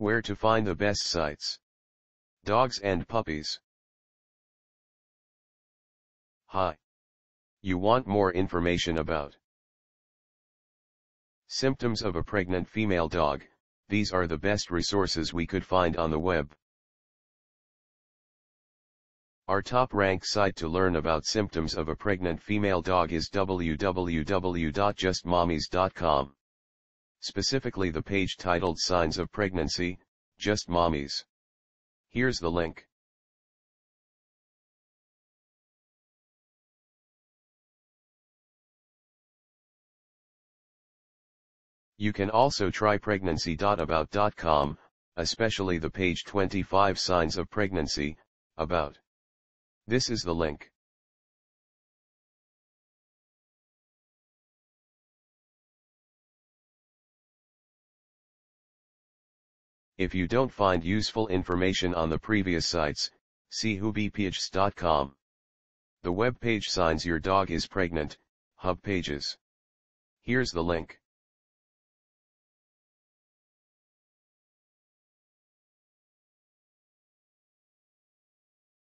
Where to find the best sites. Dogs and puppies. Hi. You want more information about symptoms of a pregnant female dog, these are the best resources we could find on the web. Our top-ranked site to learn about symptoms of a pregnant female dog is www.justmommies.com. Specifically the page titled Signs of Pregnancy, Just Mommies. Here's the link. You can also try pregnancy.about.com, especially the page 25 Signs of Pregnancy, About. This is the link. If you don't find useful information on the previous sites, see hubpages.com. The web page signs your dog is pregnant, hub pages. Here's the link.